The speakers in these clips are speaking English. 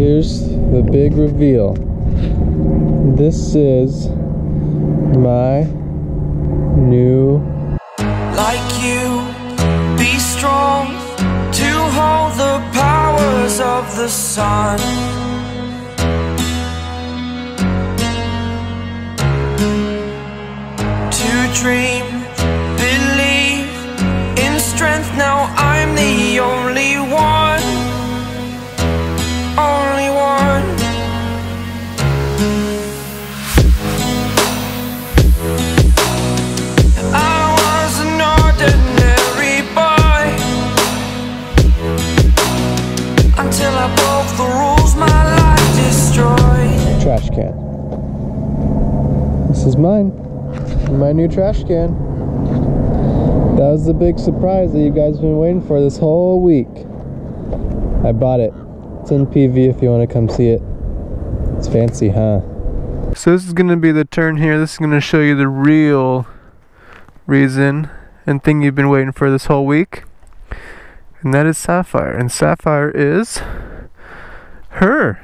here's the big reveal. This is my new like you be strong to hold the powers of the sun the rules my life destroyed trash can. This is mine. My new trash can. That was the big surprise that you guys have been waiting for this whole week. I bought it. It's in PV if you want to come see it. It's fancy, huh? So this is going to be the turn here. This is going to show you the real reason and thing you've been waiting for this whole week. And that is Sapphire. And Sapphire is her.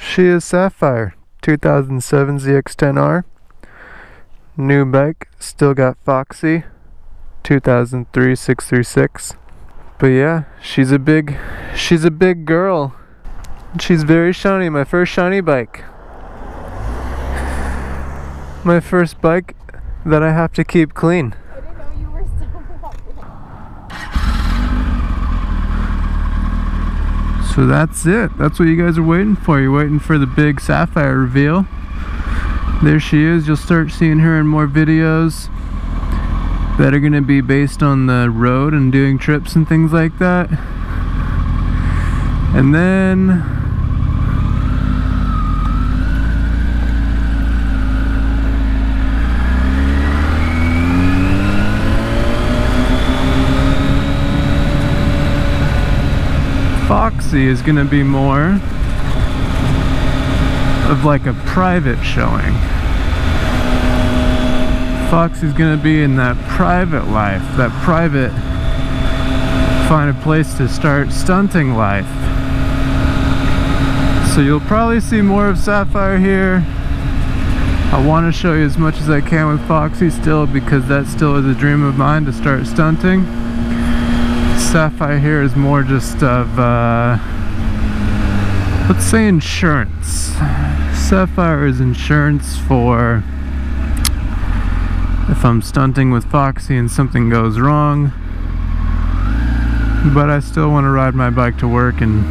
She is Sapphire, 2007 ZX10R. New bike, still got Foxy, 2003 636. But yeah, she's a big, she's a big girl. She's very shiny, my first shiny bike. My first bike that I have to keep clean. I didn't know you were still walking. So that's it. That's what you guys are waiting for. You're waiting for the big Sapphire reveal. There she is. You'll start seeing her in more videos that are going to be based on the road and doing trips and things like that. And then Is going to be more of like a private showing. Foxy's going to be in that private life, that private find a place to start stunting life. So you'll probably see more of Sapphire here. I want to show you as much as I can with Foxy still because that still is a dream of mine to start stunting. Sapphire here is more just of, uh, let's say insurance. Sapphire is insurance for if I'm stunting with Foxy and something goes wrong, but I still want to ride my bike to work and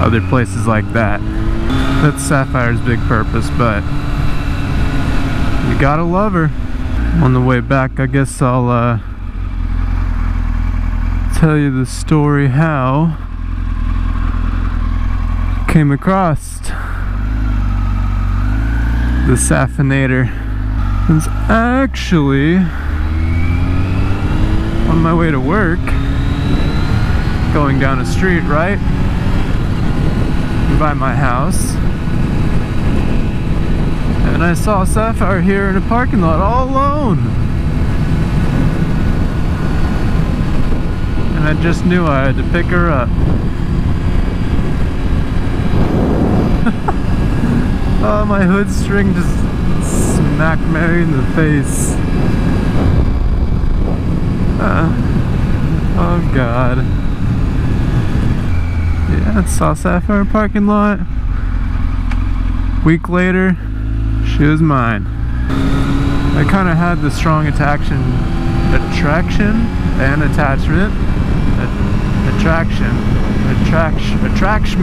other places like that. That's Sapphire's big purpose, but you gotta love her. On the way back, I guess I'll, uh, tell you the story how came across the Saffinator. It's actually on my way to work, going down a street, right? By my house. And I saw Sapphire here in a parking lot all alone. I just knew I had to pick her up. oh, my hood string just smacked Mary in the face. Uh, oh God. Yeah, it's saw Sapphire parking lot. Week later, she was mine. I kind of had the strong attraction, attraction and attachment attraction attraction attraction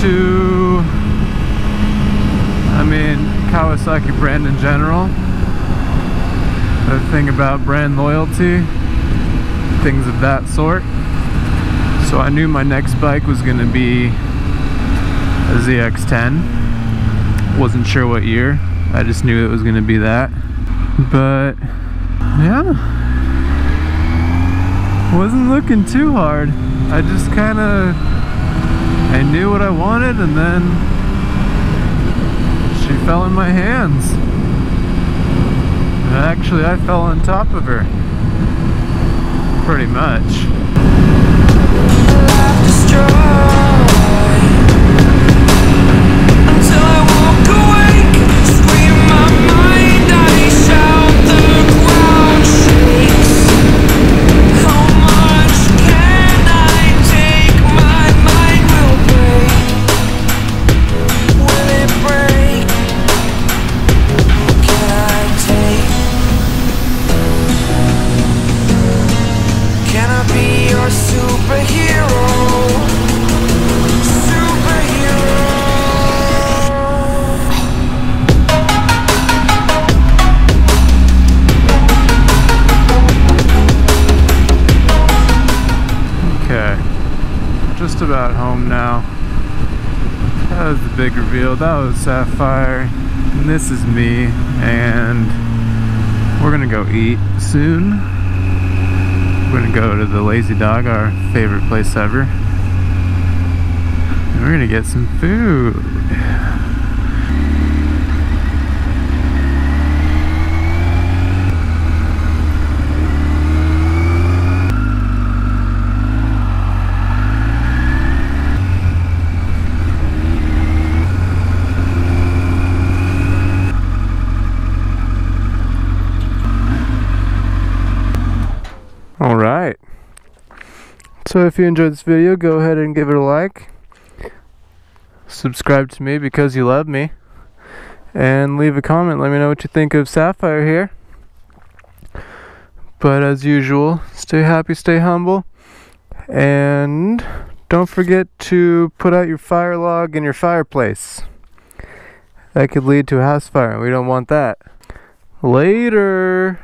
to I mean Kawasaki brand in general. The thing about brand loyalty things of that sort. So I knew my next bike was gonna be a ZX10 wasn't sure what year. I just knew it was gonna be that. But yeah wasn't looking too hard. I just kind of, I knew what I wanted and then she fell in my hands. And actually, I fell on top of her. Pretty much. Okay, just about home now. That was the big reveal. That was Sapphire. And this is me. And we're gonna go eat soon. We're gonna go to the Lazy Dog, our favorite place ever. And we're gonna get some food. So if you enjoyed this video, go ahead and give it a like. Subscribe to me because you love me. And leave a comment. Let me know what you think of Sapphire here. But as usual, stay happy, stay humble. And don't forget to put out your fire log in your fireplace. That could lead to a house fire, we don't want that. Later.